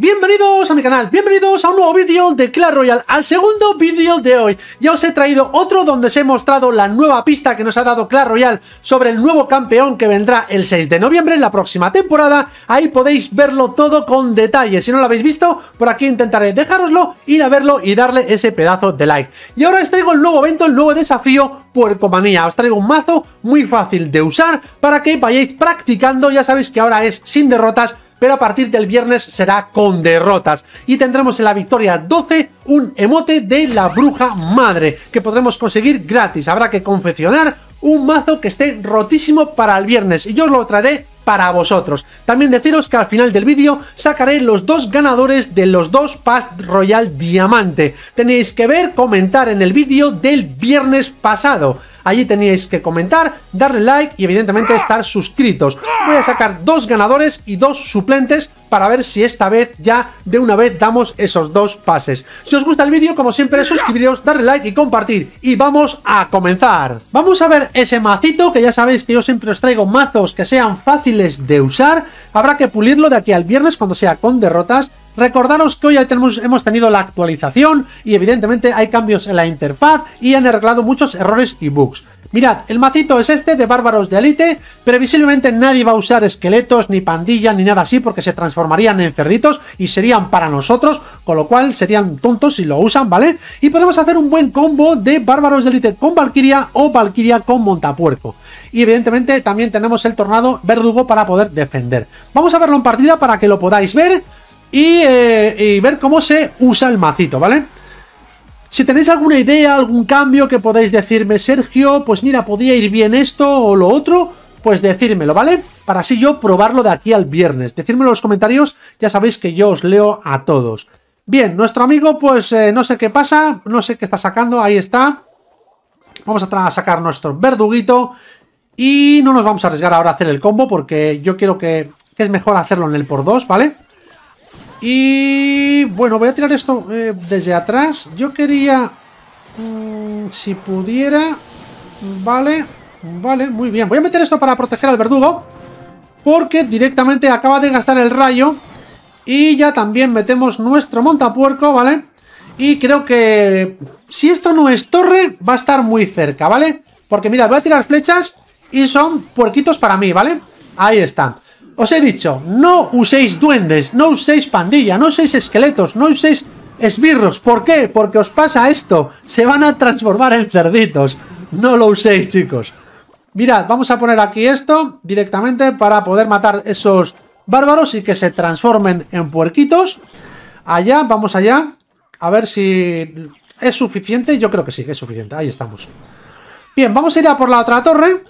Bienvenidos a mi canal, bienvenidos a un nuevo vídeo de Clash Royale, al segundo vídeo de hoy. Ya os he traído otro donde os he mostrado la nueva pista que nos ha dado Clash Royale sobre el nuevo campeón que vendrá el 6 de noviembre en la próxima temporada. Ahí podéis verlo todo con detalle. Si no lo habéis visto, por aquí intentaré dejároslo, ir a verlo y darle ese pedazo de like. Y ahora os traigo el nuevo evento, el nuevo desafío Puercomanía. Os traigo un mazo muy fácil de usar para que vayáis practicando. Ya sabéis que ahora es sin derrotas pero a partir del viernes será con derrotas. Y tendremos en la victoria 12 un emote de la bruja madre, que podremos conseguir gratis. Habrá que confeccionar un mazo que esté rotísimo para el viernes, y yo os lo traeré para vosotros. También deciros que al final del vídeo sacaré los dos ganadores de los dos Pass Royal Diamante. Tenéis que ver, comentar en el vídeo del viernes pasado. Allí teníais que comentar, darle like y evidentemente estar suscritos. Voy a sacar dos ganadores y dos suplentes para ver si esta vez ya de una vez damos esos dos pases. Si os gusta el vídeo, como siempre, suscribiros, darle like y compartir. Y vamos a comenzar. Vamos a ver ese macito, que ya sabéis que yo siempre os traigo mazos que sean fáciles de usar. Habrá que pulirlo de aquí al viernes cuando sea con derrotas. Recordaros que hoy hemos tenido la actualización y evidentemente hay cambios en la interfaz y han arreglado muchos errores y bugs. Mirad, el macito es este de bárbaros de élite, previsiblemente nadie va a usar esqueletos, ni pandilla, ni nada así, porque se transformarían en cerditos y serían para nosotros, con lo cual serían tontos si lo usan, ¿vale? Y podemos hacer un buen combo de bárbaros de élite con Valkyria o Valkyria con Montapuerco. Y evidentemente también tenemos el tornado verdugo para poder defender. Vamos a verlo en partida para que lo podáis ver y, eh, y ver cómo se usa el macito, ¿vale? Si tenéis alguna idea, algún cambio que podáis decirme, Sergio, pues mira, podía ir bien esto o lo otro, pues decírmelo, ¿vale? Para así yo probarlo de aquí al viernes. Decírmelo en los comentarios, ya sabéis que yo os leo a todos. Bien, nuestro amigo, pues eh, no sé qué pasa, no sé qué está sacando, ahí está. Vamos a sacar nuestro verduguito y no nos vamos a arriesgar ahora a hacer el combo porque yo quiero que, que es mejor hacerlo en el por 2, ¿vale? Y bueno, voy a tirar esto eh, desde atrás. Yo quería... Mm, si pudiera... Vale, vale, muy bien. Voy a meter esto para proteger al verdugo. Porque directamente acaba de gastar el rayo. Y ya también metemos nuestro montapuerco, ¿vale? Y creo que... Si esto no es torre, va a estar muy cerca, ¿vale? Porque mira, voy a tirar flechas y son puerquitos para mí, ¿vale? Ahí están. Os he dicho, no uséis duendes, no uséis pandilla, no uséis esqueletos, no uséis esbirros. ¿Por qué? Porque os pasa esto. Se van a transformar en cerditos. No lo uséis, chicos. Mirad, vamos a poner aquí esto directamente para poder matar esos bárbaros y que se transformen en puerquitos. Allá, vamos allá. A ver si es suficiente. Yo creo que sí, es suficiente. Ahí estamos. Bien, vamos a ir a por la otra torre.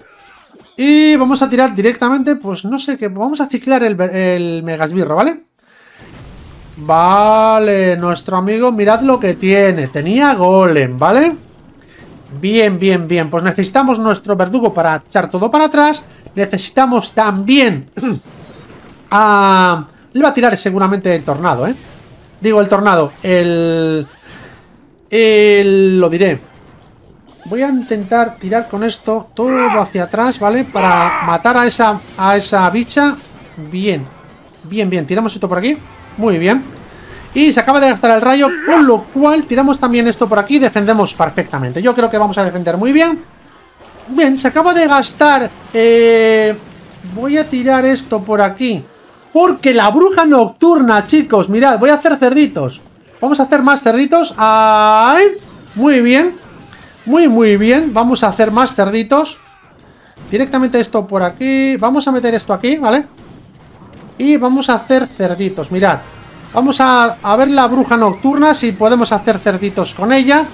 Y vamos a tirar directamente, pues no sé qué, vamos a ciclar el, el megasbirro, ¿vale? Vale, nuestro amigo, mirad lo que tiene, tenía golem, ¿vale? Bien, bien, bien, pues necesitamos nuestro verdugo para echar todo para atrás, necesitamos también. Le va a tirar seguramente el tornado, ¿eh? Digo, el tornado, el... El... Lo diré, Voy a intentar tirar con esto todo hacia atrás, ¿vale? Para matar a esa, a esa bicha. Bien, bien, bien. Tiramos esto por aquí. Muy bien. Y se acaba de gastar el rayo, con lo cual tiramos también esto por aquí y defendemos perfectamente. Yo creo que vamos a defender muy bien. Bien, se acaba de gastar... Eh, voy a tirar esto por aquí. Porque la bruja nocturna, chicos, mirad, voy a hacer cerditos. Vamos a hacer más cerditos. ¡Ay! Muy bien. Muy, muy bien. Vamos a hacer más cerditos. Directamente esto por aquí. Vamos a meter esto aquí, ¿vale? Y vamos a hacer cerditos. Mirad. Vamos a, ver la bruja nocturna si podemos hacer cerditos con ella.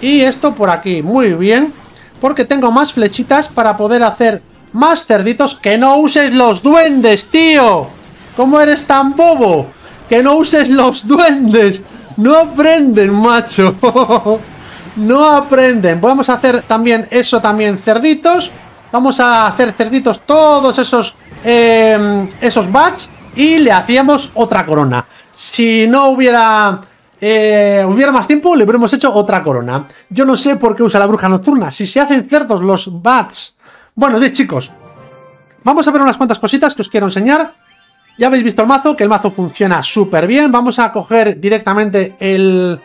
Y esto por aquí. Muy bien. Porque tengo más flechitas para poder hacer más cerditos. ¡Que no uses los duendes, tío! ¿Cómo eres tan bobo? ¡Que no uses los duendes! ¡No aprenden, macho! no aprenden. Vamos a hacer también eso también cerditos. Vamos a hacer cerditos todos esos em, esos bats y le hacíamos otra corona. Si no hubiera eh, hubiera más tiempo, le hubiéramos hecho otra corona. Yo no sé por qué usa la bruja nocturna. Si se hacen cerdos los bats. Bueno, bien chicos. Vamos a ver unas cuantas cositas que os quiero enseñar. Ya habéis visto el mazo, que el mazo funciona súper bien. Vamos a coger directamente el,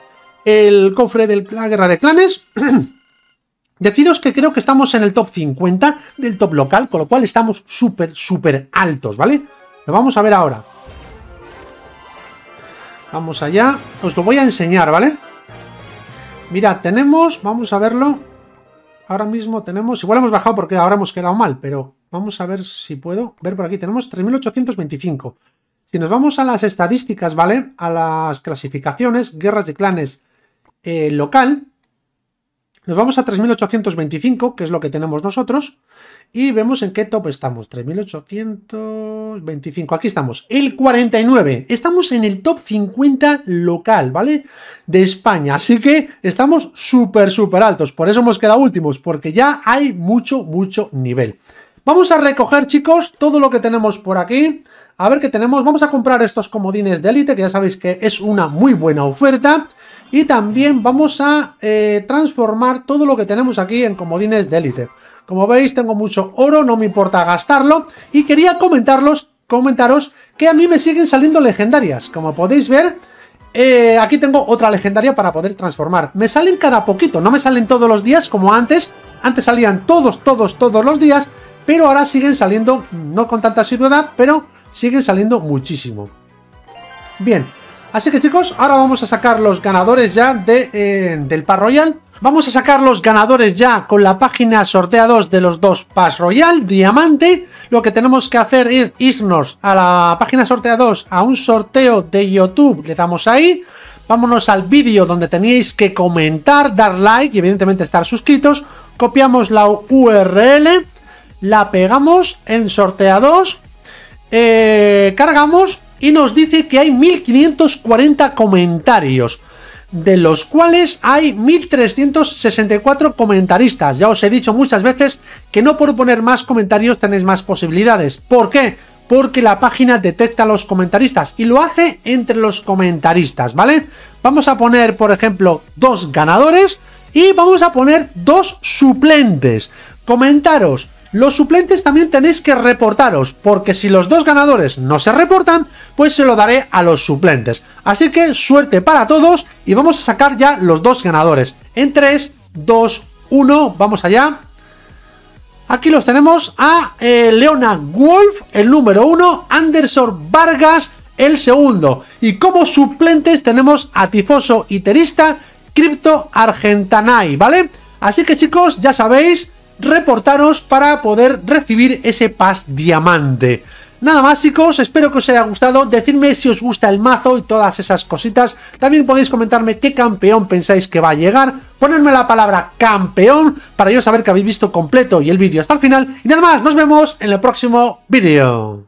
el cofre de la guerra de clanes. Deciros que creo que estamos en el top 50 del top local, con lo cual estamos súper, súper altos, ¿vale? Lo vamos a ver ahora. Vamos allá. Os lo voy a enseñar, ¿vale? Mirad, tenemos... Vamos a verlo. Ahora mismo tenemos... Igual hemos bajado porque ahora hemos quedado mal, pero vamos a ver si puedo ver por aquí. Tenemos 3.825. Si nos vamos a las estadísticas, ¿vale? A las clasificaciones, guerras de clanes eh, local, nos vamos a 3825, que es lo que tenemos nosotros, y vemos en qué top estamos. 3825, aquí estamos, el 49. Estamos en el top 50 local, ¿vale? De España, así que estamos súper, súper altos. Por eso hemos quedado últimos, porque ya hay mucho, mucho nivel. Vamos a recoger, chicos, todo lo que tenemos por aquí. A ver qué tenemos. Vamos a comprar estos comodines de élite, que ya sabéis que es una muy buena oferta. Y también vamos a eh, transformar todo lo que tenemos aquí en comodines de élite. Como veis, tengo mucho oro, no me importa gastarlo. Y quería comentarlos, comentaros que a mí me siguen saliendo legendarias. Como podéis ver, eh, aquí tengo otra legendaria para poder transformar. Me salen cada poquito, no me salen todos los días como antes. Antes salían todos, todos, todos los días. Pero ahora siguen saliendo, no con tanta asiduidad, pero siguen saliendo muchísimo. Bien, Así que chicos, ahora vamos a sacar los ganadores ya de, eh, del Pass Royal. Vamos a sacar los ganadores ya con la página sorteados de los dos Pass Royal, Diamante. Lo que tenemos que hacer es irnos a la página sorteados a un sorteo de YouTube. Le damos ahí. Vámonos al vídeo donde tenéis que comentar, dar like y evidentemente estar suscritos. Copiamos la URL, la pegamos en sorteados, eh, cargamos y nos dice que hay 1540 comentarios, de los cuales hay 1364 comentaristas. Ya os he dicho muchas veces que no por poner más comentarios tenéis más posibilidades. ¿Por qué? Porque la página detecta los comentaristas y lo hace entre los comentaristas, ¿vale? Vamos a poner, por ejemplo, dos ganadores y vamos a poner dos suplentes. Comentaros los suplentes también tenéis que reportaros, porque si los dos ganadores no se reportan, pues se lo daré a los suplentes. Así que suerte para todos y vamos a sacar ya los dos ganadores. En 3, 2, 1, vamos allá. Aquí los tenemos a eh, Leona Wolf, el número 1, Anderson Vargas, el segundo. Y como suplentes tenemos a Tifoso y Terista, Crypto Argentanay, ¿vale? Así que chicos, ya sabéis, reportaros para poder recibir ese pas diamante. Nada más chicos, espero que os haya gustado, decidme si os gusta el mazo y todas esas cositas, también podéis comentarme qué campeón pensáis que va a llegar, ponerme la palabra campeón para yo saber que habéis visto completo y el vídeo hasta el final, y nada más, nos vemos en el próximo vídeo.